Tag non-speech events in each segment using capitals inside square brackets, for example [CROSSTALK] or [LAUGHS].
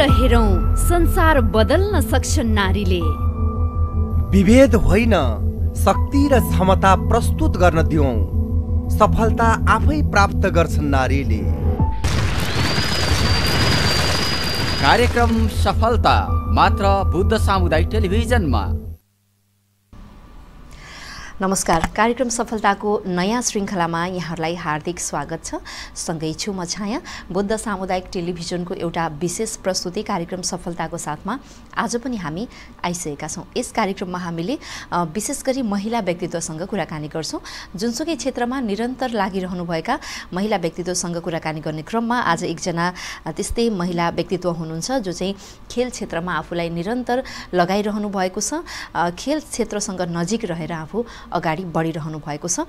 र हेरौँ संसार बदल्न सक्छन् नारीले। विभेद होइन शक्ति र क्षमता प्रस्तुत गर्न दिउँ। सफलता आफै प्राप्त गर्छन् नारीले। कार्यक्रम सफलता मात्र बुद्ध सामुदायिक टेलिभिजनमा। नमस्कार। कार्यक्रम सफलताको नयाँ श्रृङ्खलामा यहाँहरूलाई हार्दिक स्वागत छ। सँगै छु म छाया। बुद्ध सामुदायिक टेलिभिजनको एउटा विशेष प्रस्तुति कार्यक्रम सफलताको साथमा आज पनि हामी आइसकेका छौँ। यस कार्यक्रममा हामीले विशेष गरी महिला व्यक्तित्वसँग कुराकानी गर्छौँ। जुनसुकै क्षेत्रमा निरन्तर लागिरहनुभएका महिला व्यक्तित्वसँग कुराकानी गर्ने क्रममा आज एकजना त्यस्तै महिला व्यक्तित्व हुनुहुन्छ जो चाहिँ खेल क्षेत्रमा आफूलाई निरन्तर लगाइरहनु भएको छ। खेल क्षेत्रसँग नजिक रहेर आफू अगाडि बढिरहनु भएको छ।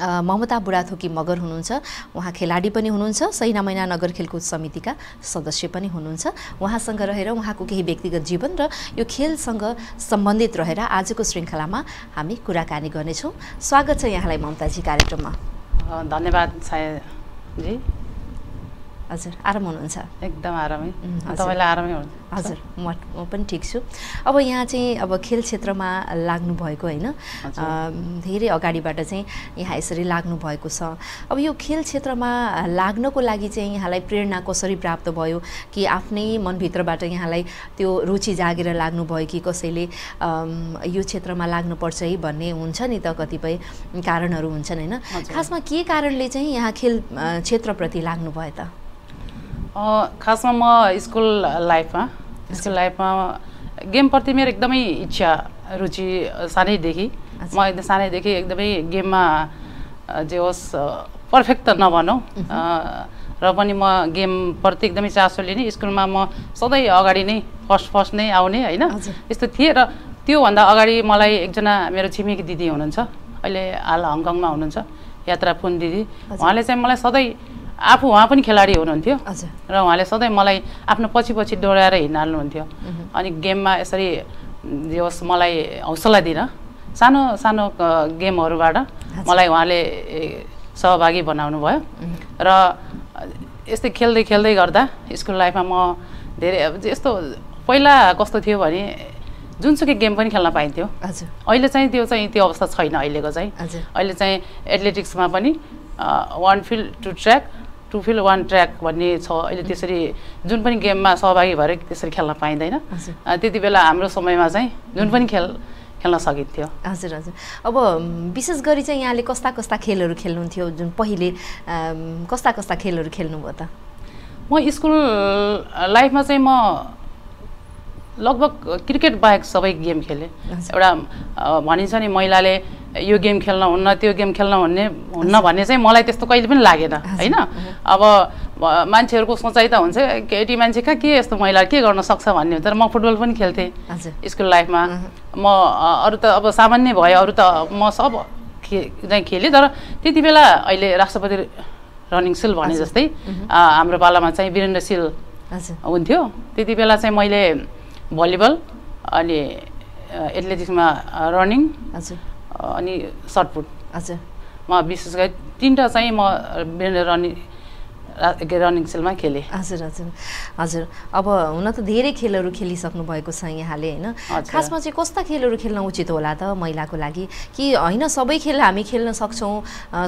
ममता बुढाथोकी मगर हुनुहुन्छ। उहाँ खेलाडी पनि हुनुहुन्छ। सैना मैना नगर खेलकुद समितिका सदस्य पनि हुनुहुन्छ। उहाँसँग रहेर उहाँको केही व्यक्तिगत जीवन र यो खेलसँग सम्बन्धित रहेर आजको श्रृङ्खलामा हामी कुराकानी गर्नेछौँ। स्वागत छ यहाँलाई ममताजी कार्यक्रममा। धन्यवाद छायाजी हजुर आराम हुनुहुन्छ। एकदम आरामै। तपाईँलाई आरामै हुन्छ। हजुर म म पनि ठिक छु। अब यहाँ चाहिँ अब खेल क्षेत्रमा लाग्नु भएको होइन धेरै अगाडिबाट चाहिँ यहाँ यसरी लाग्नु भएको छ। अब यो खेल क्षेत्रमा लाग्नको लागि चाहिँ यहाँलाई प्रेरणा कसरी प्राप्त भयो कि आफ्नै मनभित्रबाट यहाँलाई त्यो रुचि जागेर लाग्नुभयो कि कसैले यो क्षेत्रमा लाग्नुपर्छ है भन्ने हुन्छ नि त कतिपय कारणहरू हुन्छन् होइन। खासमा के कारणले चाहिँ यहाँ खेल क्षेत्रप्रति लाग्नुभयो त? खासमा म स्कुल लाइफमा स्कुल लाइफमा गेमप्रति मेरो एकदमै इच्छा रुचि सानैदेखि। म एकदम सानैदेखि एकदमै गेममा जे होस् पर्फेक्ट त नभनौँ। र पनि म गेमप्रति एकदमै चासो लिने स्कुलमा म सधैँ अगाडि नै फर्स्ट फर्स्ट नै आउने होइन। यस्तो थिएँ र त्योभन्दा अगाडि मलाई एकजना मेरो छिमेकी दिदी हुनुहुन्छ। अहिले हाल हङकङमा हुनुहुन्छ यात्रा पुन दिदी। उहाँले चाहिँ मलाई सधैँ आफू उहाँ पनि खेलाडी हुनुहुन्थ्यो। र उहाँले सधैँ मलाई आफ्नो पछि पछि डोराएर हिँड्हाल्नुहुन्थ्यो अनि गेममा यसरी जे होस् मलाई हौसला दिन सानो सानो गेमहरूबाट मलाई उहाँले सहभागी बनाउनु भयो। र यस्तै खेल्दै खेल्दै गर्दा स्कुल लाइफमा म धेरै अब यस्तो पहिला कस्तो थियो भने जुनसुकै गेम पनि खेल्न पाइन्थ्यो। अहिले चाहिँ त्यो चाहिँ त्यो अवस्था छैन अहिलेको चाहिँ। अहिले चाहिँ एथलेटिक्समा पनि one field two track two field one track भन्ने छ. अहिले त्यसरी जुन पनि गेममा सहभागी भएर त्यसरी खेल्न पाइँदैन। त्यति बेला हाम्रो समयमा चाहिँ जुन पनि खेल खेल्न सकिन्थ्यो। हजुर हजुर। अब विशेष गरी चाहिँ यहाँले कस्ता कस्ता खेलहरू खेल्नुहुन्थ्यो? जुन पहिले कस्ता कस्ता खेलहरू खेल्नुभयो त? म स्कुल लाइफमा चाहिँ म लगभग क्रिकेट बाहेक सबै गेम खेलेँ। एउटा भनिन्छ नि महिलाले यो गेम खेल्न हुन्न त्यो गेम खेल्न हुने हुन्न भन्ने चाहिँ मलाई त्यस्तो कहिले पनि लागेन होइन? अब मान्छेहरूको सोचाइ त हुन्छ केटी मान्छे कहाँ के यस्तो महिला के गर्न सक्छ भन्ने हुन्छ म फुटबल पनि खेल्थेँ स्कुल लाइफमा। म अरू त अब सामान्य भयो अरू त म सब खे खेलेँ। तर त्यति बेला अहिले राष्ट्रपति रनिङ सिल भने जस्तै हाम्रो पालामा चाहिँ वीरेन्द्र सिल हुन्थ्यो। त्यति बेला चाहिँ मैले भलिबल अनि एथलेटिक्समा रनिङ अनि सटपुट हजुर। म विशेष गरी तिनवटा चाहिँ म रनिङ रनिङ सिलमा खेलेँ। हजुर हजुर हजुर। अब हुन त धेरै खेलहरू खेलिसक्नु भएको छ यहाँले होइन। खासमा चाहिँ कस्ता खेलहरू खेल्न उचित होला त महिलाको लागि? कि होइन सबै खेल हामी खेल्न सक्छौँ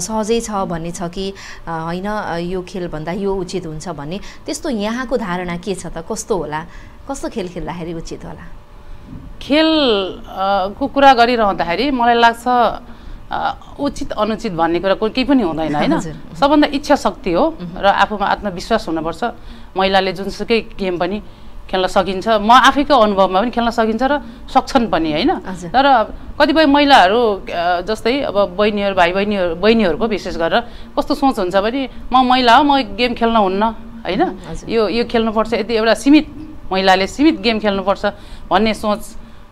सहजै छ भन्ने छ कि होइन यो खेलभन्दा यो उचित हुन्छ भन्ने? त्यस्तो यहाँको धारणा के छ त? कस्तो होला? कस्तो खेल खेल्दाखेरि उचित होला? खेल अ, को कुरा गरिरहँदाखेरि मलाई लाग्छ उचित अनुचित भन्ने कुरा को- केही पनि हुँदैन होइन। सबभन्दा इच्छा शक्ति हो र आफूमा आत्मविश्वास हुनुपर्छ महिलाले जुनसुकै गेम पनि खेल्न सकिन्छ म आफैको अनुभवमा पनि खेल्न सकिन्छ र सक्छन् पनि होइन। तर कतिपय महिलाहरू जस्तै अब बहिनीहरू भाइ बहिनीहरू बहिनीहरूको विशेष गरेर कस्तो सोच हुन्छ भने म महिला हो म गेम खेल्न हुन्न होइन। यो यो खेल्नुपर्छ यति एउटा सीमित महिलाले सीमित गेम खेल्नुपर्छ भन्ने सोच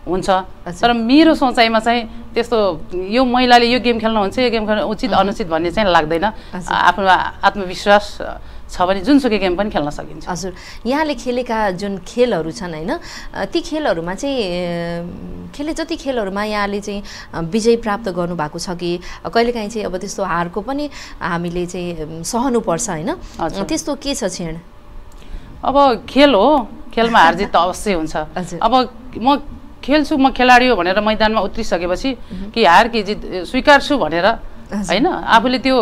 हुन्छ। तर मेरो सोचाइमा चाहिँ त्यस्तो यो महिलाले यो गेम खेल्न हुन्छ यो गेम खेल्न उचित अनुचित भन्ने चाहिँ लाग्दैन। आफ्नो आत्मविश्वास छ भने जुनसुकै गेम पनि खेल्न सकिन्छ। हजुर। यहाँले खेलेका जुन खेलहरू छन् होइन ती खेलहरूमा चाहिँ खेले जति खेलहरूमा यहाँले चाहिँ विजय प्राप्त गर्नुभएको छ कि कहिलेकाहीँ चाहिँ अब त्यस्तो हारको पनि हामीले चाहिँ सहनुपर्छ होइन। त्यस्तो के छ क्षण? अब खेल हो। खेलमा हार जित त अवश्य हुन्छ। अब म खेल्छु म खेलाडी हो भनेर मैदानमा उत्रिसकेपछि कि हार कि जित स्वीकार्छु भनेर होइन? आफूले त्यो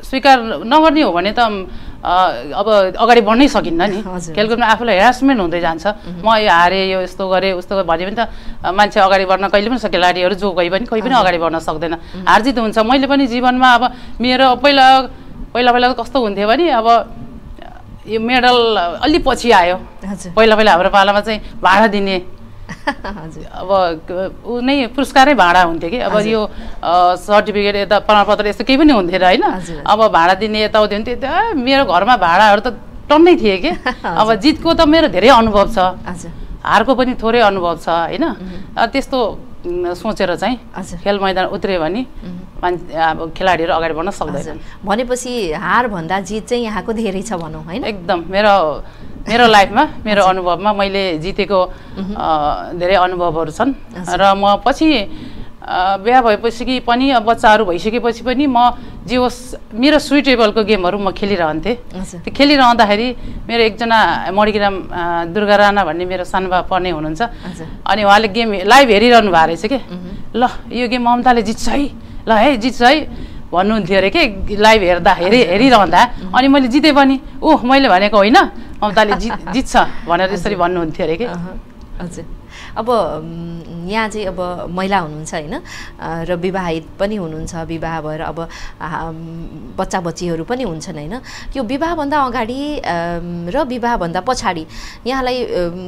स्वीकार नगर्ने हो भने त अब अगाडि बढ्नै सकिन्न नि। खेलकुदमा आफूलाई हेरासमेन्ट हुँदै जान्छ। म यो हारेँ यो यस्तो गरेँ उस्तो गरेँ भने पनि त मान्छे अगाडि बढ्न कहिले पनि खेलाडीहरू जो कोही पनि कोही पनि अगाडि बढ्न सक्दैन। हारजित हुन्छ। मैले पनि जीवनमा अब मेरो पहिला पहिला पहिला त कस्तो हुन्थ्यो भने अब यो मेडल अलि पछि आयो। पहिला पहिला हाम्रो पालामा चाहिँ भाडा दिने अब ऊ नै पुरस्कारै भाडा हुन्थ्यो कि? अब यो सर्टिफिकेट यता प्रमाणपत्र यस्तो केही पनि हुन्थेन होइन। अब भाडा दिने यताउति हुन्थ्यो। मेरो घरमा भाडाहरू त टन्नै थिए कि? [LAUGHS] अब जितको त मेरो धेरै अनुभव छ। हारको पनि थोरै अनुभव छ होइन? त्यस्तो सोचेर चाहिँ। खेल मैदान उत्रियो भने मान्छे अब खेलाडीहरू अगाडि बढ्न हजुर। सक्दैनन् भनेपछि हार भन्दा जित चाहिँ यहाँको धेरै छ भनौँ होइन? एकदम। मेरो मेरो लाइफमा मेरो अनुभवमा मैले जितेको धेरै अनुभवहरू छन्। र म पछि बिहा भएपछि कि पनि अब बच्चाहरू भइसकेपछि पनि म जे होस् मेरो सुइटेबलको गेमहरू म खेलिरहन्थेँ। त्यो खेलिरहँदाखेरि मेरो एकजना मणिग्राम अ, दुर्गा राणा भन्ने मेरो सानोबा पर्ने हुनुहुन्छ। अनि उहाँले गेम लाइभ हेरिरहनु भएको रहेछ कि। ल यो गेम ममताले जित्छ है। ल है जित्छ है। भन्नुहुन्थ्यो अरे के? लाइभ हेर्दा हेरि हेरिरहँदा। अनि मैले जितेँ पनि। ओह मैले भनेको होइन। ममताले जित जित्छ भनेर यसरी भन्नुहुन्थ्यो अरे कि? हजुर। अब यहाँ चाहिँ अब महिला हुनुहुन्छ होइन र विवाहित पनि हुनुहुन्छ विवाह भएर अब बच्चा बच्चीहरू पनि हुन्छन् होइन। यो विवाहभन्दा अगाडि र विवाहभन्दा पछाडि यहाँलाई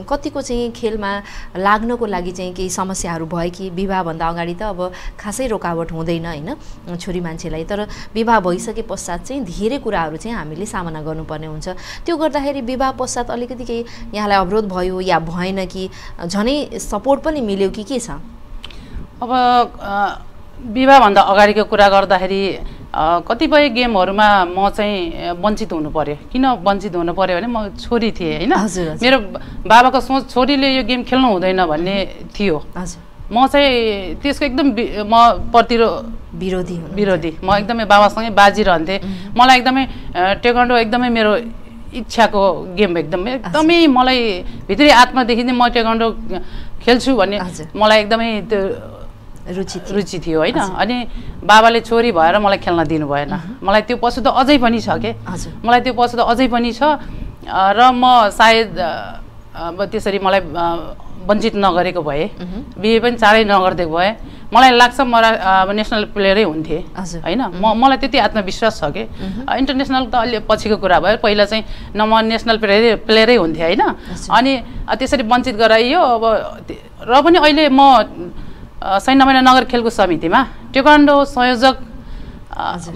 कतिको चाहिँ खेलमा लाग्नको लागि चाहिँ केही समस्याहरू भयो कि? विवाहभन्दा अगाडि त अब खासै रोकावट हुँदैन होइन छोरी मान्छेलाई। तर विवाह भइसके पश्चात चाहिँ धेरै कुराहरू चाहिँ हामीले सामना गर्नुपर्ने हुन्छ। त्यो गर्दाखेरि विवाह पश्चात अलिकति केही यहाँलाई अवरोध भयो या भएन कि? झनै सपोर्ट पनि मिल्यो कि के छ? अब विवाहभन्दा अगाडिको कुरा गर्दाखेरि कतिपय गेमहरूमा म चाहिँ वञ्चित हुनु पर्यो। किन वञ्चित हुनु पर्यो भने म छोरी थिएँ होइन। मेरो बाबाको सोच छोरीले यो गेम खेल्नु हुँदैन भन्ने थियो। म चाहिँ त्यसको एकदम म प्रतिरो विरोधी विरोधी। म एकदमै बाबासँगै बाजिरहन्थेँ। मलाई एकदमै अ, टेक्वान्डो एकदमै मेरो इच्छाको गेम एकदमै एकदमै मलाई भित्री आत्मादेखि नै म टेक्वान्डो खेल्छु भन्ने। मलाई एकदमै त्यो रुचि रुचि थियो होइन? अनि बाबाले छोरी भएर मलाई खेल्न दिनु भएन। मलाई त्यो पशु त अझै पनि छ के? मलाई त्यो पशु त अझै पनि छ। र म सायद अब त्यसरी मलाई वञ्चित नगरेको भए बिहे पनि चाँडै नगरिदिएको भए मलाई लाग्छ म नेसनल प्लेयरै हुन्थेँ। होइन? म मलाई त्यति आत्मविश्वास छ कि? इन्टरनेसनल त अलि पछिको कुरा भयो। पहिला चाहिँ न म नेसनल प्लेयरै प्लेयरै हुन्थेँ होइन? अनि त्यसरी वञ्चित गराइयो। अब र पनि अहिले म अ, सैन्यमाना नगर खेलकुद समितिमा टेक्वान्डो संयोजक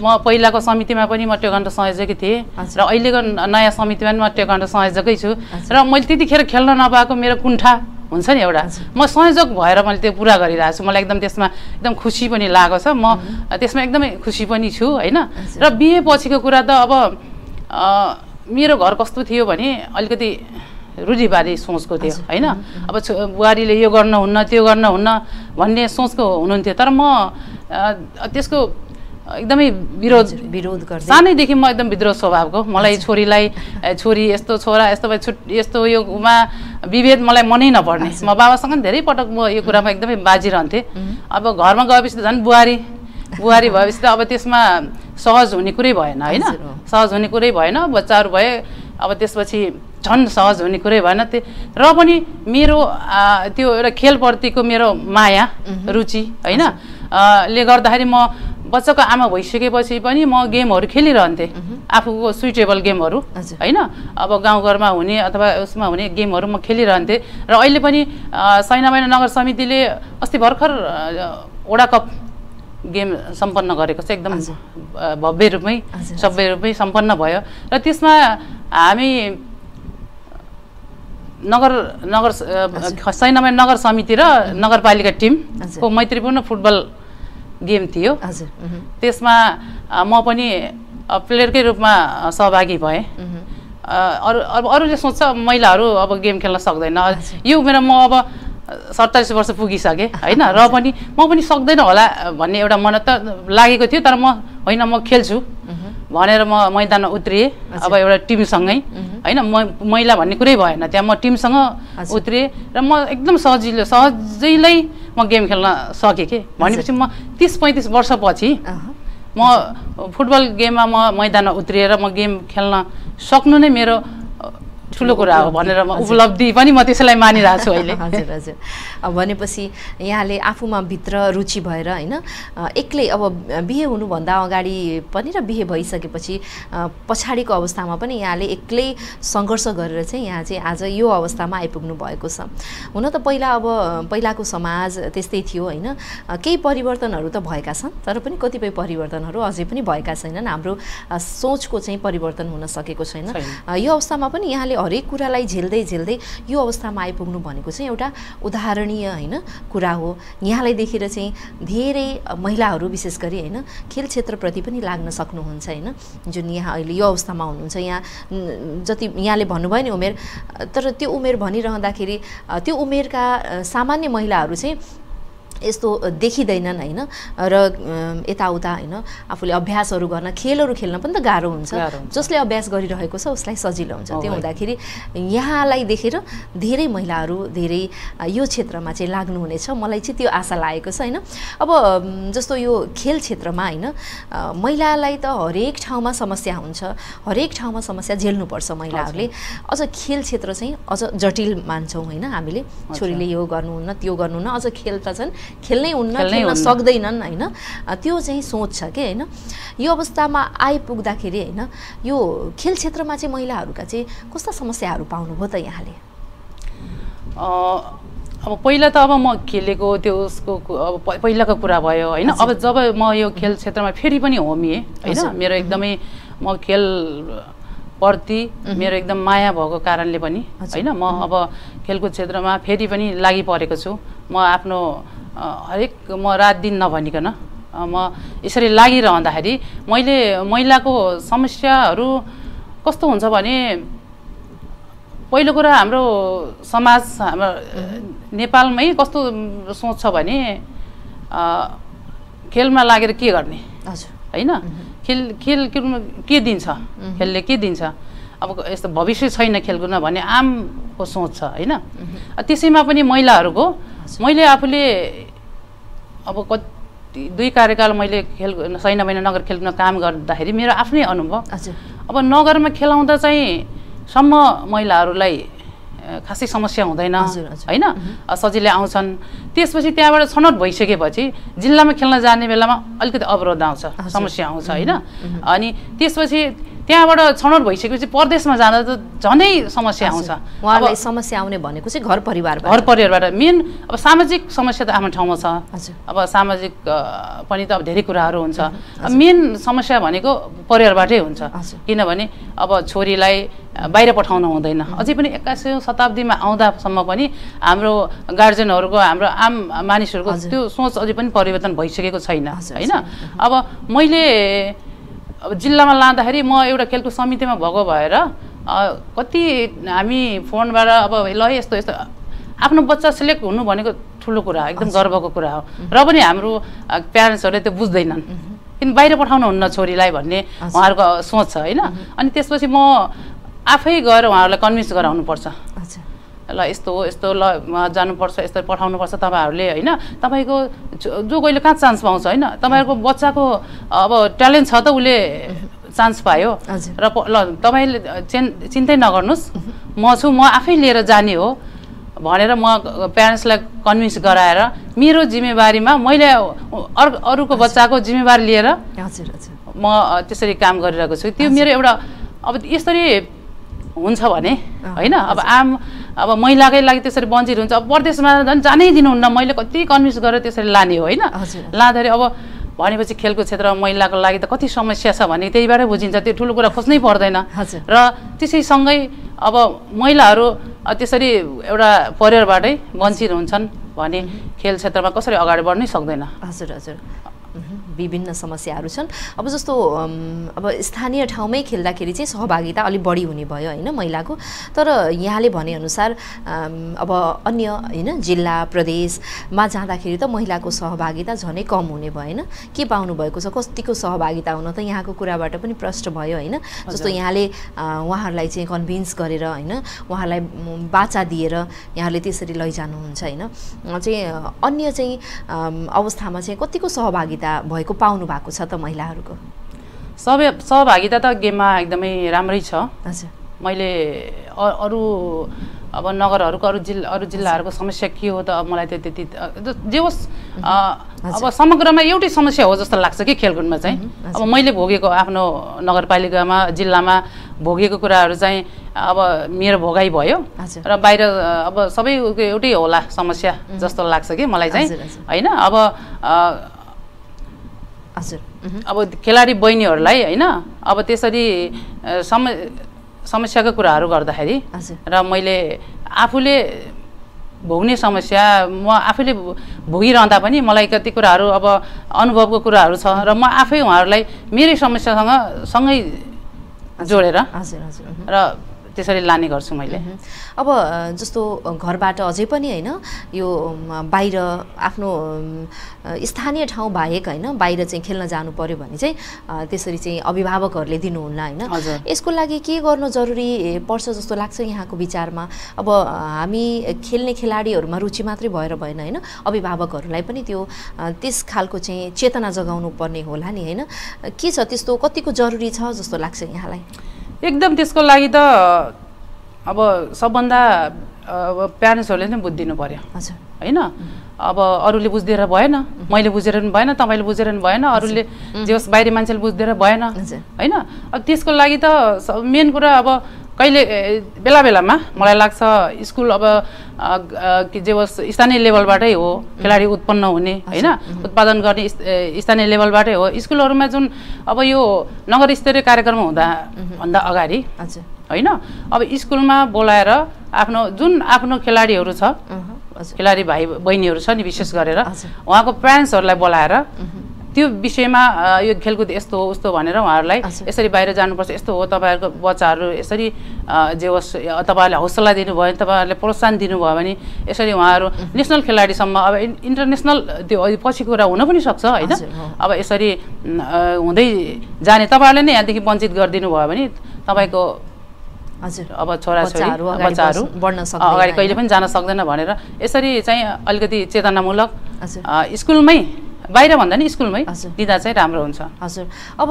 म पहिलाको समितिमा पनि म टेक्वान्डो संयोजकै थिएँ। र अहिलेको नयाँ समितिमा पनि म टेक्वान्डो संयोजकै छु। र मैले त्यतिखेर खेल्न नपाएको मेरो कुण्ठा हुन्छ नि एउटा। म संयोजक भएर मैले त्यो पुरा गरिरहेको छु। मलाई एकदम त्यसमा एकदम खुसी पनि लागेको छ। म त्यसमा एकदमै खुसी पनि छु होइन? र बिहे पछिको कुरा त अब मेरो घर कस्तो थियो भने अलिकति रुढिवादी सोचको थियो होइन? अब छो- बुहारीले यो गर्नुहुन्न त्यो गर्नुहुन्न भन्ने सोचको हुनुहुन्थ्यो। तर म त्यसको एकदमै विरोध विरोध गर्दै। सानैदेखि म एकदम विद्रोह स्वभावको। मलाई छोरीलाई छोरी यस्तो छोरा यस्तो भए छुट यस्तो योमा विभेद मलाई मनै नपर्ने। म बाबासँग धेरै पटक म यो कुरामा एकदमै बाजिरहन्थेँ। अब घरमा गएपछि त झन् बुहारी। बुहारी भएपछि त अब त्यसमा सहज हुने कुरै भएन होइन। सहज हुने कुरै भएन। बच्चाहरू भए अब त्यसपछि झन् सहज हुने कुरै भएन। त्यो र पनि मेरो त्यो एउटा खेलप्रतिको मेरो माया रुचि होइन? ले गर्दाखेरि म बच्चाको आमा भइसकेपछि पनि म गेमहरू खेलिरहन्थेँ। आफूको सुइटेबल गेमहरू। होइन? अब गाउँघरमा हुने अथवा उसमा हुने गेमहरू म खेलिरहन्थेँ। र अहिले पनि सैनामाइना नगर समितिले अस्ति भर्खर वडा कप गेम सम्पन्न गरेको छ। एकदम भव्य रूपमै सभ्य रूपमै सम्पन्न भयो। र त्यसमा हामी नगर नगर अ, सैनामाई नगर समिति र नगरपालिका टिमको। मैत्रीपूर्ण फुटबल गेम थियो। हजुर। त्यसमा म पनि प्लेयरकै रूपमा सहभागी भएँ। अरू अब अरूले सोच्छ महिलाहरू अब गेम खेल्न सक्दैन। यो उमेरमा म अब सत्ताइस वर्ष पुगिसकेँ होइन? र पनि म पनि सक्दैन होला भन्ने एउटा मन त लागेको थियो तर म होइन म खेल्छु। भनेर म मैदानमा उत्रिएँ अब एउटा टिमसँगै। होइन? म महिला भन्ने कुरै भएन त्यहाँ म टिमसँग। उत्रिएँ। र म एकदम सजिलो सहजैले म गेम खेल्न सकेँ कि भनेपछि म तिस पैँतिस वर्षपछि। म फुटबल गेममा म मैदानमा उत्रिएर म गेम खेल्न सक्नु नै मेरो ठुलो कुरा हो भनेर म उपलब्धि पनि म त्यसैलाई मानिरहेको छु अहिले। हजुर हजुर। भनेपछि यहाँले आफूमा भित्र रुचि भएर होइन एक्लै अब बिहे हुनुभन्दा अगाडि पनि र बिहे भइसकेपछि पछाडिको अवस्थामा पनि यहाँले एक्लै सङ्घर्ष गरेर चाहिँ यहाँ चाहिँ आज यो अवस्थामा आइपुग्नु भएको छ। हुन त पहिला अब पहिलाको समाज त्यस्तै थियो होइन। केही परिवर्तनहरू त भएका छन् तर पनि कतिपय परिवर्तनहरू अझै पनि भएका छैनन्। हाम्रो सोचको चाहिँ परिवर्तन हुन सकेको छैन। यो अवस्थामा पनि यहाँले हरेक कुरालाई झेल्दै झेल्दै यो अवस्थामा आइपुग्नु भनेको चाहिँ एउटा उदाहरणीय होइन कुरा हो। यहाँलाई देखेर चाहिँ धेरै महिलाहरू विशेष गरी होइन खेल क्षेत्रप्रति पनि लाग्न सक्नुहुन्छ होइन। जुन यहाँ अहिले यो अवस्थामा हुनुहुन्छ यहाँ जति यहाँले भन्नुभयो नि उमेर तर त्यो उमेर भनिरहँदाखेरि त्यो उमेरका सामान्य महिलाहरू चाहिँ यस्तो देखिँदैनन् होइन? र यताउता होइन? आफूले अभ्यासहरू गर्न खेलहरू खेल्न पनि त गाह्रो हुन्छ। जसले अभ्यास गरिरहेको छ उसलाई सजिलो हुन्छ। त्यो। हुँदाखेरि यहाँलाई देखेर धेरै महिलाहरू धेरै यो क्षेत्रमा चाहिँ लाग्नुहुनेछ। मलाई चाहिँ त्यो आशा लागेको छ होइन? अब जस्तो यो खेल क्षेत्रमा होइन? महिलालाई त हरेक ठाउँमा समस्या हुन्छ। हरेक ठाउँमा समस्या झेल्नुपर्छ महिलाहरूले। अझ खेल क्षेत्र चाहिँ अझ जटिल मान्छौँ होइन? हामीले। छोरीले यो गर्नुहुन्न त्यो गर्नुहुन्न। अझ खेल त झन् खेल्नै हुन्न खेल्नै। सक्दैनन् होइन? त्यो चाहिँ सोच छ कि होइन? यो अवस्थामा आइपुग्दाखेरि होइन यो खेल क्षेत्रमा चाहिँ महिलाहरूका चाहिँ कस्ता समस्याहरू पाउनुभयो त यहाँले? अब पहिला त अब म खेलेको त्यो उसको अब पहिलाको कुरा भयो होइन? अब जब म यो खेल क्षेत्रमा फेरि पनि होमिएँ होइन। मेरो एकदमै म खेल प्रति मेरो एकदम माया भएको कारणले पनि। होइन? म अब खेलकुद क्षेत्रमा फेरि पनि लागि परेको छु। म आफ्नो हरेक म रात दिन नभनिकन म यसरी लागिरहँदाखेरि मैले महिलाको समस्याहरू कस्तो हुन्छ भने पहिलो कुरा हाम्रो समाज हाम्रो नेपालमै कस्तो सोच छ भने खेलमा लागेर के गर्ने? हजुर। होइन? खेल खेल के दिन्छ? खेलले के दिन्छ? अब यस्तो भविष्य छैन खेलकुदमा भन्ने आमको सोच छ होइन? त्यसैमा पनि महिलाहरूको मैले आफूले अब कति दुई कार्यकाल मैले खेल सैना महिना नगर खेलकुदमा काम गर्दाखेरि मेरो आफ्नै अनुभव। अब नगरमा खेलाउँदा चाहिँ सम्म महिलाहरूलाई खासै समस्या हुँदैन। होइन? सजिलै आउँछन्। त्यसपछि त्यहाँबाट छनौट भइसकेपछि जिल्लामा खेल्न जाने बेलामा अलिकति अवरोध आउँछ। समस्या आउँछ होइन? अनि त्यसपछि त्यहाँबाट छनौट भइसकेपछि परदेशमा जाँदा त झनै समस्या आउँछ। अब उहाँहरूलाई समस्या आउने भनेको चाहिँ घर परिवारबाट। घर परिवारबाट। मेन अब सामाजिक समस्या त आफ्नो ठाउँमा छ। अब सामाजिक पनि त अब धेरै कुराहरू हुन्छ। मेन समस्या भनेको परिवारबाटै हुन्छ। किनभने अब छोरीलाई बाहिर पठाउनु हुँदैन। अझै पनि एक्काइसौँ शताब्दीमा आउँदासम्म पनि हाम्रो गार्जेनहरूको हाम्रो आम मानिसहरूको। त्यो सोच अझै पनि परिवर्तन भइसकेको छैन होइन? अब मैले अब जिल्लामा लाँदाखेरि म एउटा खेलकुद समितिमा भएको भएर कति हामी फोनबाट अब ल यस्तो यस्तो आफ्नो बच्चा सिलेक्ट हुनु भनेको ठुलो कुरा हो, एकदम गर्वको कुरा हो। र पनि हाम्रो प्यारेन्ट्सहरूले त्यो बुझ्दैनन्। किन बाहिर पठाउनुहुन्न छोरीलाई भन्ने उहाँहरूको सोच छ होइन? अनि त्यसपछि म आफै गएर उहाँहरूलाई कन्भिन्स गराउनुपर्छ ल यस्तो हो यस्तो ल जानुपर्छ यस्तो पठाउनुपर्छ तपाईँहरूले होइन? तपाईँको जो कहिले कहाँ चान्स पाउँछ होइन? तपाईँहरूको बच्चाको अब ट्यालेन्ट छ त उसले चान्स पायो। र ल तपाईँले चिन चिन्तै नगर्नुहोस्। म छु म आफै लिएर जाने हो भनेर म प्यारेन्ट्सलाई कन्भिन्स गराएर मेरो जिम्मेवारीमा मैले अरू अरूको बच्चाको जिम्मेवारी लिएर म त्यसरी काम गरिरहेको छु। त्यो मेरो एउटा अब यसरी हुन्छ भने होइन? अब आम अब महिलाकै लागि त्यसरी वञ्चित हुन्छ। अब परदेशमा झन् जानै दिनुहुन्न मैले कति कन्भिन्स गरेर त्यसरी लाने हो होइन। लाँदाखेरि अब भनेपछि खेलको क्षेत्रमा महिलाको लागि त कति समस्या छ भने त्यहीबाटै बुझिन्छ। त्यो ठुलो कुरा खोज्नै पर्दैन। र त्यसैसँगै अब महिलाहरू त्यसरी एउटा परिवारबाटै वञ्चित हुन्छन् भने खेल क्षेत्रमा कसरी अगाडि बढ्नै सक्दैन। हजुर हजुर। विभिन्न समस्याहरू छन्। अब जस्तो अब स्थानीय ठाउँमै खेल्दाखेरि चाहिँ सहभागिता अलिक बढी हुने भयो होइन महिलाको। तर यहाँले भनेअनुसार अब अन्य होइन जिल्ला प्रदेशमा जाँदाखेरि त महिलाको सहभागिता झनै कम हुने भएन के पाउनु भएको छ? कतिको सहभागिता हुन त यहाँको कुराबाट पनि प्रष्ट भयो होइन। जस्तो यहाँले उहाँहरूलाई चाहिँ कन्भिन्स गरेर होइन उहाँहरूलाई बाचा दिएर यहाँले त्यसरी लैजानुहुन्छ होइन। चाहिँ अन्य चाहिँ अवस्थामा चाहिँ कतिको सहभागिता भएको पाउनु भएको छ त महिलाहरूको? सबै सहभागिता त गेममा एकदमै राम्रै छ। हजुर। मैले अरू अब नगरहरूको अरू जिल्ला अरू जिल्लाहरूको समस्या के हो त अब मलाई त त्यति ज- होस् अब समग्रमा एउटै समस्या हो जस्तो लाग्छ कि खेलकुदमा चाहिँ। अब मैले भोगेको आफ्नो नगरपालिकामा जिल्लामा भोगेको कुराहरू चाहिँ अब मेरो भोगाइ भयो। र बाहिर अब सबैको एउटै होला समस्या जस्तो लाग्छ कि मलाई चाहिँ। होइन अब हजुर। अब खेलाडी बहिनीहरूलाई होइन अब त्यसरी सम समस्याको कुराहरू गर्दाखेरि र मैले आफूले भोग्ने समस्या म आफैले भोगिरहँदा पनि मलाई कति कुराहरू अब अनुभवको कुराहरू छ र म आफै उहाँहरूलाई मेरै समस्यासँग सँगै जोडेर हजुर हजुर। र त्यसरी लाने गर्छु मैले। अब जस्तो घरबाट अझै पनि होइन यो बाहिर आफ्नो स्थानीय ठाउँ बाहेक होइन बाहिर चाहिँ खेल्न जानु पर्यो भने चाहिँ त्यसरी चाहिँ अभिभावकहरूले दिनुहुन्न होइन। यसको लागि के गर्नु जरुरी पर्छ जस्तो लाग्छ यहाँको विचारमा? अब हामी खेल्ने खेलाडीहरूमा रुचि मात्रै भएर भएन होइन अभिभावकहरूलाई पनि त्यो त्यस खालको चाहिँ चेतना जगाउनु पर्ने होला नि होइन। के छ त्यस्तो कतिको जरुरी छ जस्तो लाग्छ यहाँलाई? एकदम त्यसको लागि त अब सबभन्दा अब प्यारेन्ट्सहरूले नै बुझिदिनु पऱ्यो होइन? अब अरूले बुझिदिएर भएन। मैले बुझेर पनि भएन तपाईँले बुझेर पनि भएन अरूले जे होस् बाहिरी मान्छेले बुझिदिएर भएन। होइन? अब त्यसको लागि त मेन कुरा अब कहिले बेला बेलामा मलाई लाग्छ स्कुल अब जे होस् स्थानीय लेभलबाटै हो खेलाडी उत्पन्न हुने होइन? उत्पादन गर्ने स्थानीय लेभलबाटै हो। स्कुलहरूमा जुन अब यो नगर स्तरीय कार्यक्रम हुँदा भन्दा अगाडि होइन? अब स्कुलमा बोलाएर आफ्नो जुन आफ्नो खेलाडीहरू छ खेलाडी भाइ बहिनीहरू छ नि विशेष गरेर। उहाँको प्यारेन्ट्सहरूलाई बोलाएर त्यो विषयमा यो खेलकुद यस्तो हो उस्तो भनेर उहाँहरूलाई। यसरी बाहिर जानुपर्छ यस्तो हो तपाईँहरूको बच्चाहरू यसरी जे होस् तपाईँहरूले हौसला दिनुभयो भने तपाईँहरूले प्रोत्साहन दिनुभयो भने यसरी उहाँहरू नेसनल खेलाडीसम्म अब इन्- इन्टरनेसनल त्यो पछिको कुरा हुन पनि सक्छ होइन। अब यसरी हुँदै जाने तपाईँहरूले नै यहाँदेखि वञ्चित गरिदिनु भयो भने तपाईँको हजुर अब छोराछोरी बच्चाहरू बढ्न सक्दैन अगाडि कहिले? पनि जान सक्दैन भनेर यसरी चाहिँ अलिकति चेतनामूलक स्कुलमै बाहिर भन्दा नि स्कुलमै। दिँदा चाहिँ राम्रो हुन्छ। हजुर। अब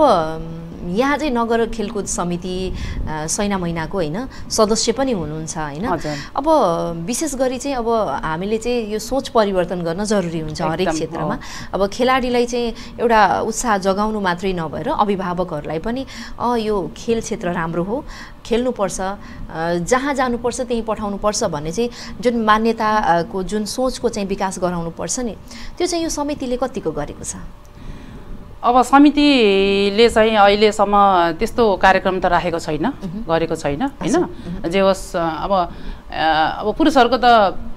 यहाँ चाहिँ नगर खेलकुद समिति सैना महिनाको होइन सदस्य पनि हुनुहुन्छ होइन। अब विशेष गरी चाहिँ अब हामीले चाहिँ यो सोच परिवर्तन गर्न जरुरी हुन्छ हरेक क्षेत्रमा। अब खेलाडीलाई चाहिँ एउटा उत्साह जगाउनु मात्रै नभएर अभिभावकहरूलाई पनि अँ यो खेल क्षेत्र राम्रो हो। खेल्नुपर्छ जहाँ जानुपर्छ त्यहीँ पठाउनुपर्छ भन्ने चाहिँ जुन मान्यताको जुन सोचको चाहिँ विकास गराउनुपर्छ नि त्यो चाहिँ यो समितिले कतिको गरेको छ? अब समितिले चाहिँ अहिलेसम्म त्यस्तो कार्यक्रम त राखेको छैन गरेको छैन होइन? जे होस् अब अब पुरुषहरूको त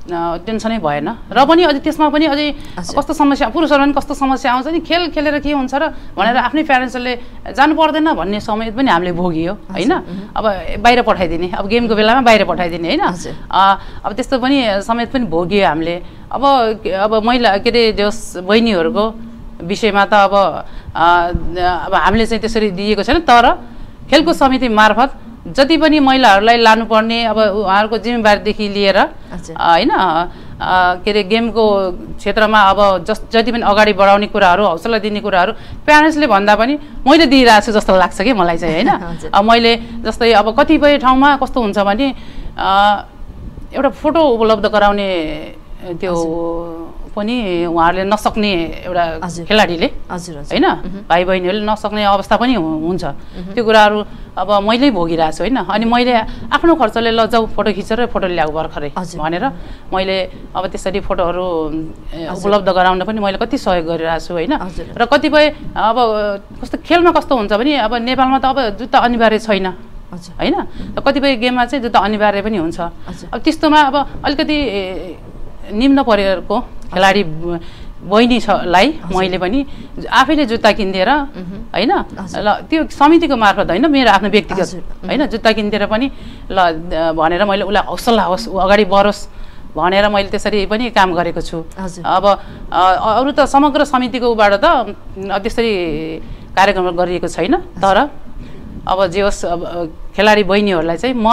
टेन्सनै भएन। र पनि अझै त्यसमा पनि अझै। कस्तो समस्या पुरुषहरूमा पनि कस्तो समस्या आउँछ नि? खेल खेलेर के हुन्छ र भनेर आफ्नै प्यारेन्ट्सहरूले जानु पर्दैन भन्ने समय पनि हामीले भोगियो होइन? अब बाहिर पठाइदिने अब गेमको बेलामा बाहिर पठाइदिने होइन? अब त्यस्तो पनि समेत पनि भोगियो हामीले। अब अब महिला के अरे जस बहिनीहरूको विषयमा त अब अब हामीले चाहिँ त्यसरी दिएको छैन तर खेलकुद समिति मार्फत जति पनि महिलाहरूलाई लानुपर्ने अब उहाँहरूको जिम्मेवारीदेखि लिएर होइन के अरे गेमको क्षेत्रमा अब जस जति पनि अगाडि बढाउने कुराहरू हौसला दिने कुराहरू प्यारेन्ट्सले भन्दा पनि मैले दिइरहेको छु जस्तो लाग्छ कि मलाई चाहिँ होइन। [LAUGHS] अब मैले जस्तै अब कतिपय ठाउँमा कस्तो हुन्छ भने एउटा फोटो उपलब्ध गराउने त्यो पनि उहाँहरूले नसक्ने एउटा। खेलाडीले। होइन? भाइ बहिनीहरूले नसक्ने अवस्था पनि हुन्छ। त्यो कुराहरू अब मैले भोगिरहेको छु होइन? अनि मैले आफ्नो खर्चले ल जाऊ फोटो खिचेर फोटो ल्याऊ भर्खरै। भनेर मैले अब त्यसरी फोटोहरू उपलब्ध गराउन पनि मैले कति सहयोग गरिरहेको छु होइन। र कतिपय अब कस्तो खेलमा कस्तो हुन्छ भने अब नेपालमा त अब जुत्ता अनिवार्य छैन। होइन? कतिपय गेममा चाहिँ जुत्ता अनिवार्य पनि हुन्छ। अब त्यस्तोमा अब अलिकति निम्न परिवारको खेलाडी बहिनी छलाई मैले पनि आफैले जुत्ता किनिदिएर होइन। ल त्यो समितिको मार्फत होइन मेरो आफ्नो व्यक्तिगत। होइन? जुत्ता किनिदिएर पनि ल भनेर मैले उसलाई हौसला होस् ऊ अगाडि बढोस् भनेर मैले त्यसरी पनि काम गरेको छु। अब अरू त समग्र समितिको उबाट त त्यसरी कार्यक्रम गरिएको छैन तर अब जे होस् अब खेलाडी बहिनीहरूलाई चाहिँ म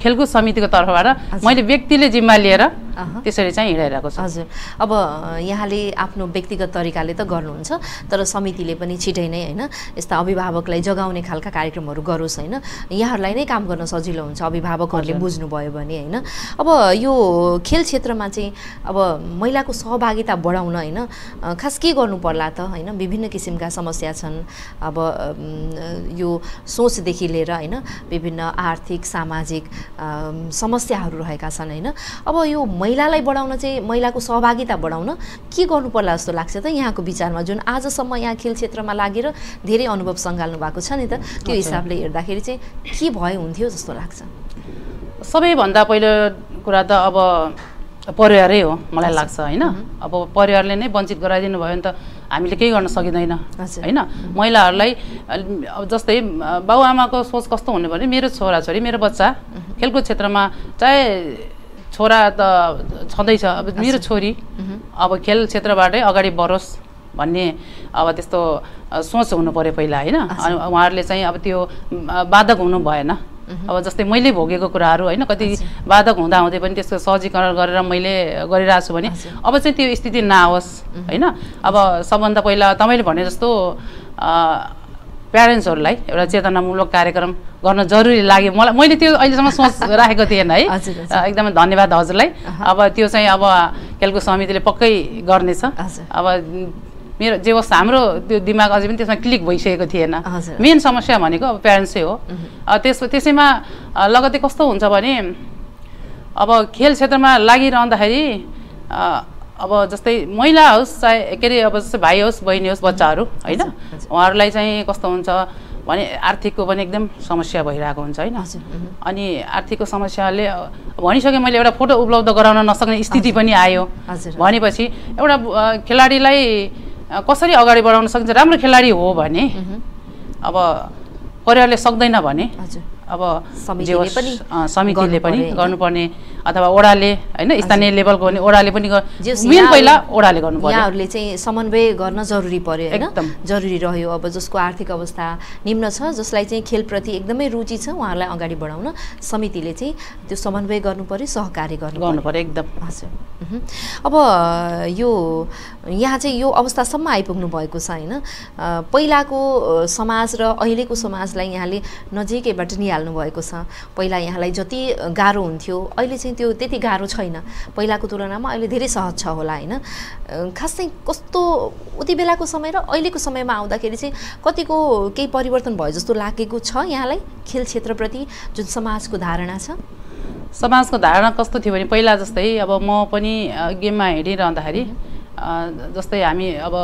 खेलकुद समितिको तर्फबाट मैले व्यक्तिले जिम्मा लिएर। त्यसरी चाहिँ हिँडाइरहेको छु। हजुर। अब यहाँले आफ्नो व्यक्तिगत तरिकाले त गर्नुहुन्छ तर समितिले पनि छिटै नै होइन यस्ता अभिभावकलाई जगाउने खालका कार्यक्रमहरू गरोस् होइन। यहाँहरूलाई नै काम गर्न सजिलो हुन्छ अभिभावकहरूले बुझ्नुभयो भने होइन। अब यो खेल क्षेत्रमा चाहिँ अब महिलाको सहभागिता बढाउन होइन खास के गर्नु पर्ला त होइन? विभिन्न किसिमका समस्या छन्। अब यो सोचदेखि लिएर होइन विभिन्न आर्थिक सामाजिक समस्याहरू रहेका छन् होइन? अब यो महिलालाई बढाउन चाहिँ महिलाको सहभागिता बढाउन के गर्नु पर्ला जस्तो लाग्छ त यहाँको विचारमा? जुन आजसम्म यहाँ खेल क्षेत्रमा लागेर धेरै अनुभव सङ्घाल्नु भएको छ नि त त्यो हिसाबले हेर्दाखेरि चाहिँ के भए हुन्थ्यो जस्तो लाग्छ? सबैभन्दा पहिलो कुरा त अब परिवारै हो मलाई लाग्छ होइन? अब परिवारले नै वञ्चित गराइदिनु भयो भने त। हामीले केही गर्न सकिँदैन। होइन? महिलाहरूलाई अब जस्तै बाबुआमाको सोच कस्तो हुनु भने मेरो छोराछोरी मेरो बच्चा खेलकुद क्षेत्रमा चाहे छोरा त छँदैछ अब मेरो छोरी अब खेल क्षेत्रबाटै अगाडि बढोस् भन्ने अब त्यस्तो सोच हुनु पऱ्यो पहिला होइन? अनि उहाँहरूले चाहिँ अब त्यो बाधक हुनु भएन। अब जस्तै मैले भोगेको कुराहरू होइन कति बाधक हुँदा हुँदै पनि त्यसको सहजीकरण गरेर मैले गरिरहेको छु भने अब चाहिँ त्यो स्थिति नआओस् होइन? अब सबभन्दा पहिला तपाईँले भने जस्तो प्यारेन्ट्सहरूलाई एउटा चेतनामूलक कार्यक्रम गर्न जरुरी लाग्यो। मलाई मैले त्यो अहिलेसम्म सोच [LAUGHS] राखेको थिएन है। एकदमै धन्यवाद हजुरलाई। अब त्यो चाहिँ अब खेलकुद समितिले पक्कै गर्नेछ। अब मेरो जे होस् हाम्रो त्यो दिमाग अझै पनि त्यसमा क्लिक भइसकेको थिएन। मेन समस्या भनेको अब प्यारेन्ट्सै हो त्यस त्यसैमा अ, लगत्तै कस्तो हुन्छ भने अब खेल क्षेत्रमा लागिरहँदाखेरि अब जस्तै महिला होस् चाहे के अरे अब जस्तै भाइ होस् बहिनी होस् बच्चाहरू होइन। उहाँहरूलाई चाहिँ कस्तो हुन्छ भने आर्थिकको पनि एकदम समस्या भइरहेको हुन्छ होइन। अनि आर्थिकको समस्याले भनिसकेँ मैले एउटा फोटो उपलब्ध गराउन नसक्ने स्थिति पनि आयो। भनेपछि एउटा खेलाडीलाई कसरी अगाडि बढाउन सकिन्छ? राम्रो खेलाडी हो भने। अब परिवारले सक्दैन भने। हजुर। अब समितिले पनि? गर्नुपर्ने। अथवा ओडाले होइन स्थानीय लेभलको भने ओडाले पनि मेन पहिला ओडाले गर्नु यहाँहरूले चाहिँ समन्वय गर्न जरुरी पर्यो होइन? एकदम। जरुरी रह्यो। अब जसको आर्थिक अवस्था निम्न छ जसलाई चाहिँ खेलप्रति एकदमै रुचि छ उहाँहरूलाई अगाडि बढाउन समितिले चाहिँ त्यो समन्वय गर्नु पर्यो सहकार्य गर्नु गर्नु पर्यो एकदम। हजुर। अब यो यहाँ चाहिँ यो अवस्थासम्म आइपुग्नु भएको छ होइन? पहिलाको समाज र अहिलेको समाजलाई यहाँले नजिकैबाट निहाल्नु भएको छ। पहिला यहाँलाई जति गाह्रो हुन्थ्यो अहिले चाहिँ त्यो त्यति गाह्रो छैन। पहिलाको तुलनामा अहिले धेरै सहज छ होला होइन? खास चाहिँ कस्तो उति बेलाको समय र अहिलेको समयमा आउँदाखेरि चाहिँ कतिको केही परिवर्तन भयो जस्तो लागेको छ यहाँलाई खेल क्षेत्रप्रति? जुन समाजको धारणा छ। समाजको धारणा कस्तो थियो भने पहिला जस्तै अब म पनि गेममा हिँडिरहँदाखेरि जस्तै हामी अब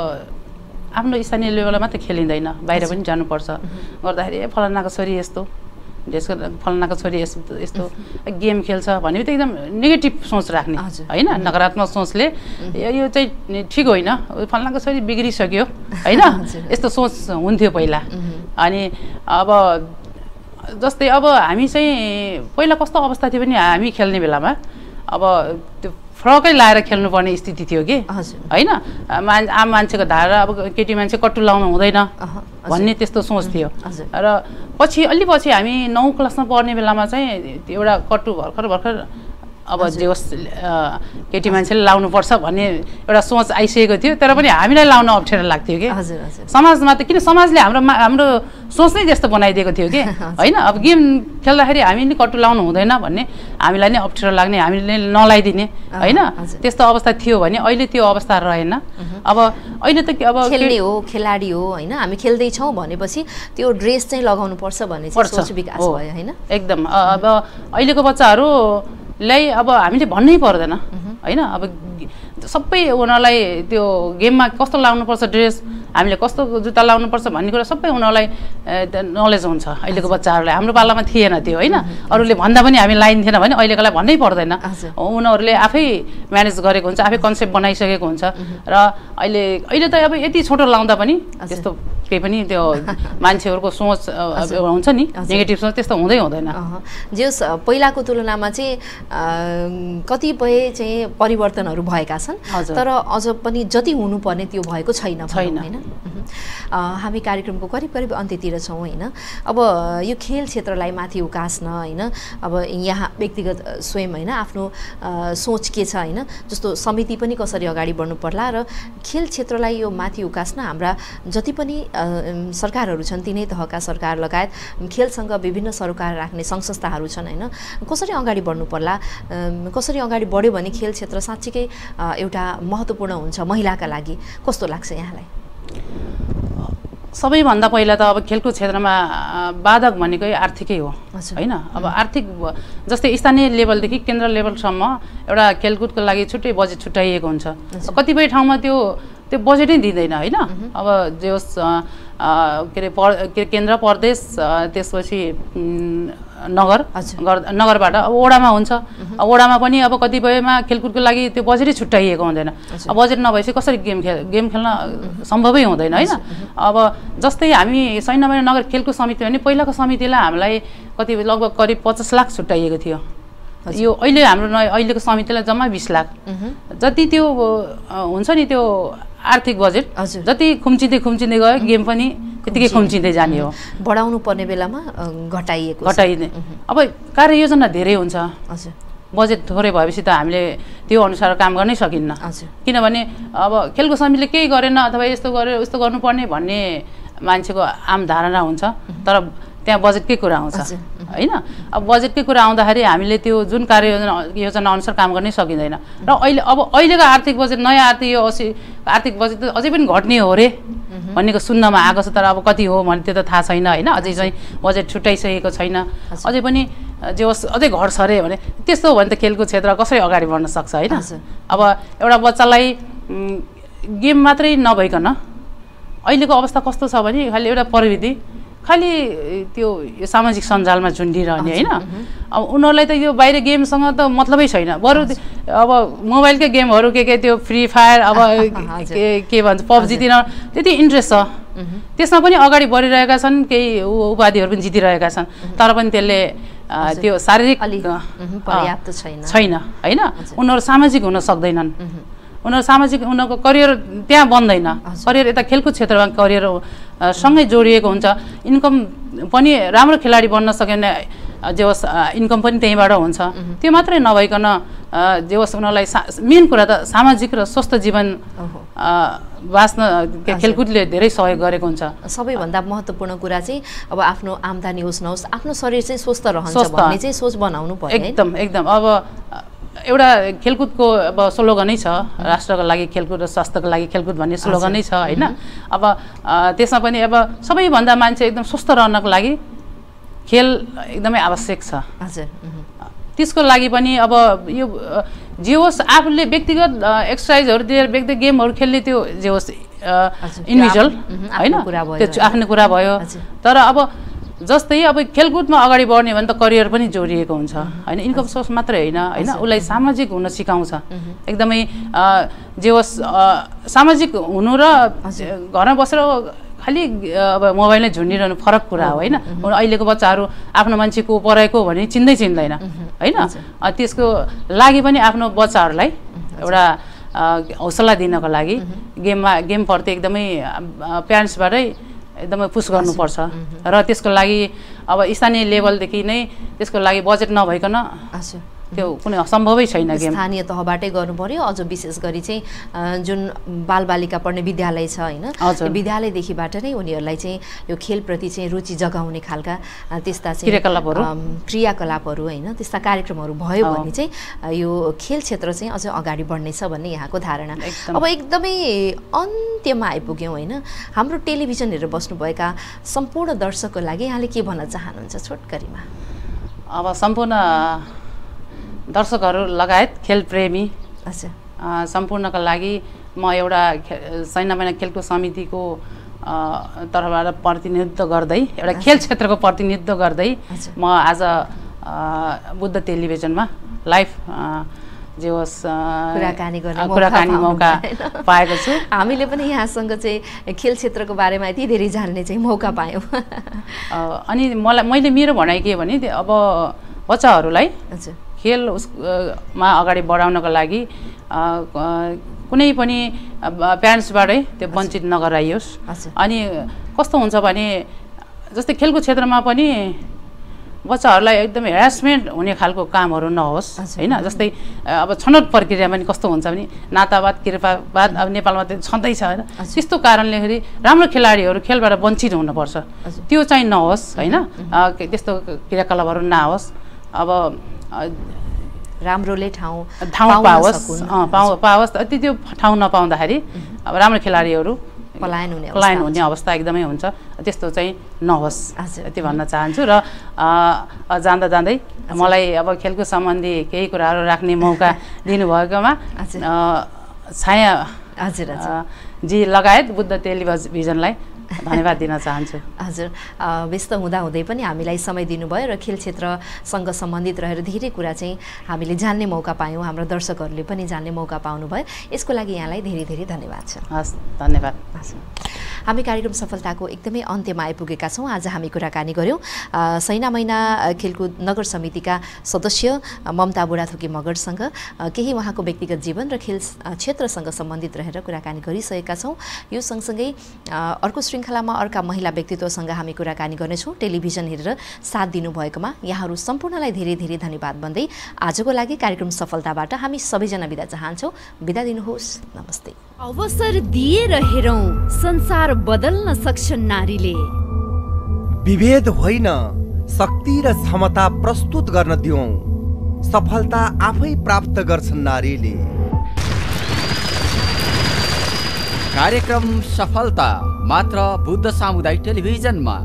आफ्नो स्थानीय लेभलमा मात्रै खेलिँदैन बाहिर पनि जानुपर्छ। गर्दाखेरि फलानाको छोरी यस्तो। यसको फलानाको छोरी यस्तो यस्तो गेम खेल्छ भने त एकदम नेगेटिभ सोच राख्ने। होइन? नकारात्मक सोचले। यो चाहिँ ठिक होइन। फलानाको छोरी बिग्रिसक्यो होइन। [LAUGHS] यस्तो सोच हुन्थ्यो पहिला। अनि अब जस्तै अब हामी चाहिँ पहिला कस्तो अवस्था थियो भने हामी खेल्ने बेलामा अब त्यो फ्रकै लाएर खेल्नुपर्ने स्थिति थियो कि। होइन मान आम मान्छेको धारा अब केटी मान्छे कट्टु लाउनु हुँदैन। भन्ने त्यस्तो सोच थियो। र पछि अलि पछि हामी नौ क्लासमा पढ्ने बेलामा चाहिँ एउटा कट्टु भर्खर भर्खर अब जे होस् केटी मान्छेले लाउनुपर्छ भन्ने एउटा सोच आइसकेको थियो तर पनि हामीलाई लाउन अप्ठ्यारो लाग्थ्यो कि? हजुर हजुर। समाजमा त किन समाजले हाम्रो हाम्रो सोच नै त्यस्तो बनाइदिएको थियो कि? [LAUGHS] होइन अब गेम खेल्दाखेरि हामी नि कट्टु लाउनु हुँदैन भन्ने हामीलाई नै अप्ठ्यारो लाग्ने हामीले नलाइदिने होइन। त्यस्तो अवस्था थियो भने अहिले त्यो अवस्था रहेन। अब अहिले त अब खेल्ने हो खेलाडी हो होइन? हामी खेल्दैछौँ भनेपछि त्यो ड्रेस चाहिँ लगाउनु पर्छ। भन्ने सोच विकास। भयो होइन? एकदम। अब अहिलेको बच्चाहरूलाई अब हामीले भन्नै पर्दैन। होइन? अब सबै उनीहरूलाई त्यो गेममा कस्तो लाउनुपर्छ ड्रेस? हामीले कस्तो जुत्ता लाउनुपर्छ भन्ने कुरा सबै उनीहरूलाई नलेज हुन्छ अहिलेको बच्चाहरूलाई हाम्रो पालामा थिएन त्यो होइन अरूले भन्दा पनि हामी लाइन्थेन भने अहिलेकोलाई भन्नै पर्दैन। उनीहरूले आफै म्यानेज गरेको हुन्छ आफै कन्सेप्ट बनाइसकेको हुन्छ र अहिले अहिले त अब यति छोटो लाउँदा पनि। त्यस्तो केही पनि त्यो मान्छेहरूको सोच हुन्छ नि। नेगेटिभ सोच त्यस्तो हुँदै हुँदैन अहँ। जे होस् पहिलाको तुलनामा चाहिँ कतिपय चाहिँ परिवर्तनहरू भएका छन्। तर अझ पनि जति हुनुपर्ने त्यो भएको छैन छैन। होइन हामी कार्यक्रमको करिब करिब अन्त्यतिर छौँ होइन। अब यो खेल क्षेत्रलाई माथि उकास्न होइन। अब यहाँ व्यक्तिगत स्वयं होइन आफ्नो सोच के छ होइन। जस्तो समिति पनि कसरी अगाडि बढ्नु पर्ला र खेल क्षेत्रलाई यो माथि उकास्न हाम्रा जति पनि सरकारहरू छन् तिनै तहका सरकार लगायत खेलसँग विभिन्न सरोकार राख्ने सङ्घ संस्थाहरू छन् होइन। कसरी अगाडि बढ्नु पर्ला कसरी अगाडि बढ्यो भने खेल क्षेत्र साँच्चीकै एउटा महत्त्वपूर्ण हुन्छ महिलाका लागि? कस्तो लाग्छ यहाँलाई? सबैभन्दा पहिला त अब खेलकुद क्षेत्रमा बाधक भनेकै आर्थिकै हो। होइन? अब आर्थिक जस्तै स्थानीय लेभलदेखि केन्द्र लेभलसम्म एउटा खेलकुदको लागि छुट्टै बजेट छुट्याइएको हुन्छ। कतिपय ठाउँमा त्यो त्यो बजेटै दिँदैन होइन? अब जे होस् के अरे पर के अरे केन्द्र प्रदेश त्यसपछि नगर नगरबाट। अब वडामा हुन्छ। वडामा पनि अब कतिपयमा खेलकुदको लागि त्यो बजेटै छुट्याइएको हुँदैन। अब बजेट नभएपछि कसरी गेम खेल गेम खेल्न सम्भवै हुँदैन होइन? अब जस्तै हामी सैन्यमाया नगर खेलकुद समिति भने पहिलाको समितिलाई हामीलाई कति लगभग करिब पचास लाख छुट्याइएको थियो। यो अहिले हाम्रो अहिलेको समितिलाई जम्मा बिस लाख। जति त्यो हुन्छ नि त्यो आर्थिक बजेट। हजुर। जति खुम्चिँदै खुम्चिँदै गयो गेम पनि त्यतिकै खुम्चिँदै जाने हो। बढाउनु पर्ने बेलामा घटाइएको। घटाइने। अब कार्ययोजना धेरै हुन्छ। हजुर। बजेट थोरै भएपछि त हामीले त्यो अनुसार काम गर्नै सकिन्न। हजुर। किनभने अब खेलको समितिले केही गरेन अथवा यस्तो गर्यो उस्तो गर्नुपर्ने भन्ने मान्छेको आम धारणा हुन्छ। तर त्यहाँ बजेटकै कुरा आउँछ। होइन? अब बजेटकै कुरा आउँदाखेरि हामीले त्यो जुन कार्ययोजना योजना अनुसार काम गर्नै सकिँदैन। र अहिले अब अहिलेको आर्थिक बजेट नयाँ आर्थिक यो असी आर्थिक बजेट त अझै पनि घट्ने हो रे। भन्नेको सुन्नमा आएको छ तर अब कति हो भने त्यो त थाहा छैन होइन? अझै चाहिँ बजेट छुट्याइसकेको छैन। अझै पनि जे होस् अझै घट्छ अरे भने त्यस्तो हो भने त खेलकुद क्षेत्र कसरी अगाडि बढ्न सक्छ होइन। अब एउटा बच्चालाई गेम मात्रै नभइकन अहिलेको अवस्था कस्तो छ भने खालि एउटा प्रविधि खालि त्यो यो सामाजिक सञ्जालमा झुन्डिरहने होइन? अब उनीहरूलाई त यो बाहिर गेमसँग त मतलबै छैन। बरु अब मोबाइलकै गेमहरू के के त्यो फ्री फायर अब। [LAUGHS] के के भन्छ पब्जीतिर त्यति इन्ट्रेस्ट छ। त्यसमा पनि अगाडि बढिरहेका छन् केही उपाधिहरू पनि जितिरहेका छन्। तर पनि त्यसले त्यो शारीरिक छैन। होइन? उनीहरू सामाजिक हुन सक्दैनन्। उनीहरू सामाजिक उनीहरूको करियर त्यहाँ बन्दैन। करियर यता खेलकुद क्षेत्रमा करियर सँगै जोडिएको हुन्छ। इन्कम पनि राम्रो खेलाडी बन्न सक्यो भने जे होस् इन्कम पनि त्यहीँबाट हुन्छ। त्यो मात्रै नभइकन जे होस् उनीहरूलाई सा मेन कुरा त सामाजिक र स्वस्थ जीवन बाँच्न खेलकुदले धेरै सहयोग गरेको हुन्छ। सबैभन्दा महत्त्वपूर्ण कुरा चाहिँ अब आफ्नो आम्दानी होस् नहोस् आफ्नो शरीर चाहिँ स्वस्थ रहन्छ। भन्ने चाहिँ सोच बनाउनु पर्यो एकदम एकदम। अब एउटा खेलकुदको अब स्लोगनै छ राष्ट्रको लागि खेलकुद र स्वास्थ्यको लागि खेलकुद भन्ने स्लोगनै छ होइन? अब त्यसमा पनि अब सबैभन्दा मान्छे एकदम स्वस्थ रहनको लागि खेल एकदमै आवश्यक छ। हजुर। त्यसको लागि पनि अब यो जे होस् आफूले व्यक्तिगत एक्सर्साइजहरू दिएर व्यक्तिगत गेमहरू खेल्ने त्यो जे होस् इन्डिभिजुअल होइन? त्यो। आफ्नो कुरा भयो। तर अब जस्तै अब खेलकुदमा अगाडि बढ्ने भने त करियर पनि जोडिएको हुन्छ। होइन इन्कम सोर्स मात्रै होइन। होइन उसलाई सामाजिक हुन सिकाउँछ। एकदमै जे होस् सामाजिक हुनु र घरमा बसेर खालि अब मोबाइलमै झुन्डिरहनु फरक कुरा हो होइन। अहिलेको बच्चाहरू आफ्नो मान्छेको पराएको भने चिन्दै चिन्दैन होइन। त्यसको लागि पनि आफ्नो बच्चाहरूलाई एउटा हौसला दिनको लागि गेममा गेमप्रति एकदमै प्यारेन्ट्सबाटै एकदमै पुस गर्नुपर्छ। र त्यसको लागि अब स्थानीय लेभलदेखि नै त्यसको लागि बजेट नभइकन त्यो कुनै सम्भवै छैन स्थानीय तहबाटै गर्नु पर्यो। अझ विशेष गरी चाहिँ जुन बालबालिका पढ्ने विद्यालय छ होइन? विद्यालयदेखिबाट नै उनीहरूलाई चाहिँ यो खेलप्रति चाहिँ रुचि जगाउने खालका त्यस्ता चाहिँ क्रियाकलापहरू। क्रियाकलापहरू होइन? त्यस्ता कार्यक्रमहरू भयो। भने चाहिँ यो खेल क्षेत्र चाहिँ अझ अगाडि बढ्नेछ भन्ने यहाँको धारणा। अब एकदमै अन्त्यमा आइपुग्यौँ होइन? हाम्रो टेलिभिजन हेरेर बस्नुभएका सम्पूर्ण दर्शकको लागि यहाँले के भन्न चाहनुहुन्छ छोटकरीमा? अब सम्पूर्ण दर्शकहरू लगायत खेलप्रेमी सम्पूर्णका लागि म एउटा खे- सैना महिना खेलकुद समितिको तर्फबाट प्रतिनिधित्व गर्दै एउटा खेल क्षेत्रको प्रतिनिधित्व गर्दै। म आज बुद्ध टेलिभिजनमा लाइभ जे होस् कुराकानी गर्ने कुराकानी मौका। पाएको छु। हामीले पनि यहाँसँग चाहिँ खेल क्षेत्रको बारेमा यति धेरै जान्ने चाहिँ मौका पायौँ। अनि मलाई मैले मेरो भनाइ के भने अब बच्चाहरूलाई हजुर खेल उस अ, मा अगाडि बढाउनको लागि कुनै पनि प्यारेन्ट्सबाटै त्यो वञ्चित नगराइयोस्। अनि कस्तो हुन्छ भने जस्तै खेलकुद क्षेत्रमा पनि बच्चाहरूलाई एकदम हेरासमेन्ट हुने खालको कामहरू नहोस्। होइन? जस्तै अब छनौट प्रक्रियामा पनि कस्तो हुन्छ भने नातावाद कृपावाद अब नेपालमा त्यो छँदैछ होइन। त्यस्तो कारणले फेरि राम्रो खेलाडीहरू खेलबाट वञ्चित हुनुपर्छ। त्यो चाहिँ नहोस् होइन? त्यस्तो क्रियाकलापहरू नहोस्। अब राम्रोले ठाउँ ठाउँ पाओस् पाउ पाओस्। अति त्यो ठाउँ नपाउँदाखेरि अब राम्रो खेलाडीहरू पलायन हुने पलायन हुने अवस्था एकदमै हुन्छ। त्यस्तो चाहिँ नहोस्। यति भन्न चाहन्छु र जाँदा जाँदै मलाई अब खेलकुद सम्बन्धी केही कुराहरू राख्ने मौका [LAUGHS] दिनुभएकोमा छाया हजुर जी लगायत बुद्ध टेलिभिजनलाई धन्यवाद दिन चाहन्छु। हजुर। व्यस्त हुँदाहुँदै पनि हामीलाई समय दिनुभयो र खेल क्षेत्रसँग सम्बन्धित रहेर धेरै कुरा चाहिँ हामीले जान्ने मौका पायौँ। हाम्रो दर्शकहरूले पनि जान्ने मौका पाउनुभयो। यसको लागि यहाँलाई धेरै धेरै धन्यवाद छ। हस् धन्यवाद। हजुर। हामी कार्यक्रम सफलताको एकदमै अन्त्यमा आइपुगेका छौँ। आज हामी कुराकानी गऱ्यौँ सैना महिना खेलकुद नगर समितिका सदस्य ममता बुढाथोकी मगरसँग। केही उहाँको व्यक्तिगत जीवन र खेल क्षेत्रसँग सम्बन्धित रहेर कुराकानी गरिसकेका छौँ। यो सँगसँगै अर्को श्रृङ्खलामा अर्का महिला व्यक्तित्वसँग हामी कुराकानी गर्नेछौँ। टेलिभिजन हेरेर साथ दिनुभएकोमा यहाँहरू सम्पूर्णलाई धेरै धेरै धन्यवाद भन्दै आजको लागि कार्यक्रम सफलताबाट हामी सबैजना बिदा चाहन्छौँ। बिदा दिनुहोस्। नमस्ते। अवसर दिएर हेरौँ। संसार बदल्न सक्छन् नारीले। विभेद होइन शक्ति र क्षमता प्रस्तुत गर्न दिउँ सफलता आफै प्राप्त गर्छन् नारीले। कार्यक्रम सफलता मात्र बुद्ध सामुदायिक टेलिभिजनमा।